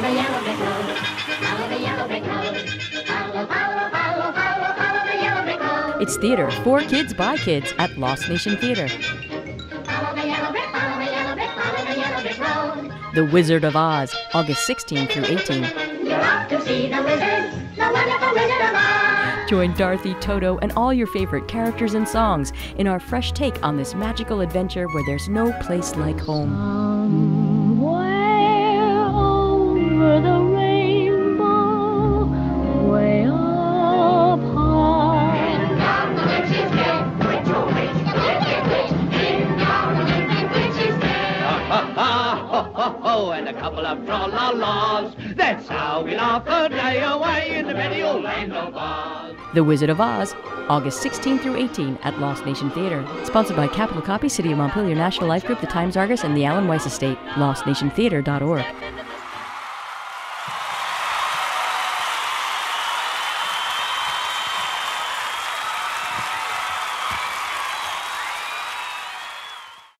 The yellow brick road. Follow the yellow brick road. Follow, follow, follow, follow, follow the yellow brick road. It's theater for kids by kids at Lost Nation Theater. The Wizard of Oz, August 16 through 18. You're off to see the wizard, the wonderful Wizard of Oz. Join Dorothy, Toto, and all your favorite characters and songs in our fresh take on this magical adventure where there's no place like home. Ho ho ho and a couple of tra-la-las. That's how we laugh a day away in the merry of Oz. The Wizard of Oz, August 16 through 18 at Lost Nation Theater. Sponsored by Capital Copy, City of Montpelier, National Life Group, the Times Argus, and the Alan Weiss Estate. LostNationTheater.org.